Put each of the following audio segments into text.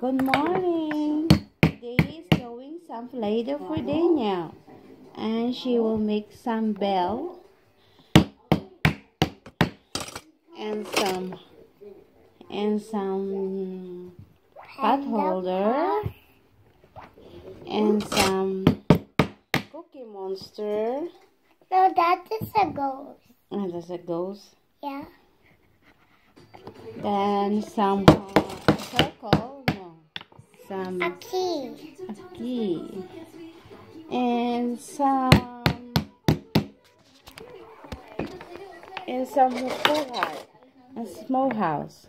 Good morning. Today is doing some Play-Doh for Danielle. And she will make some bell. And some and some pot holder. And some cookie monster. No, that is a ghost. And there's a ghost. Yeah. Then some uh, circle. No. Some A key. a key. And some and some small house. A small house.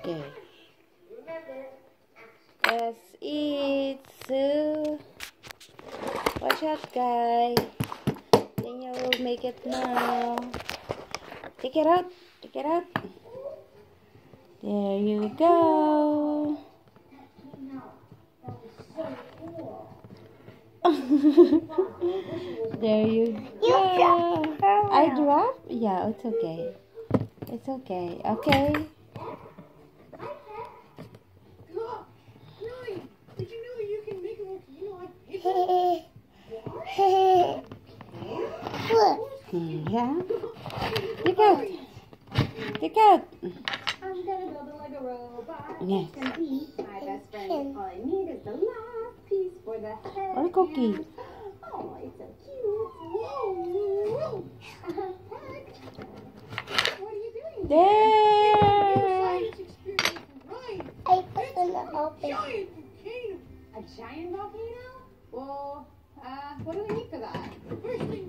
Okay. That's it. So watch out guys. Then you will make it now. Take it out. Take it out. There you go. there you go. I drop? Yeah, it's okay. It's okay. Okay. Yeah. Look out. Look out. I'm gonna build like a robot. Yes. My best friend. All I need is the last piece for the head. Or cookie. Oh, it's so cute. what are you doing? There. I put in the open. A giant volcano? Well, uh, what do we need for that? First thing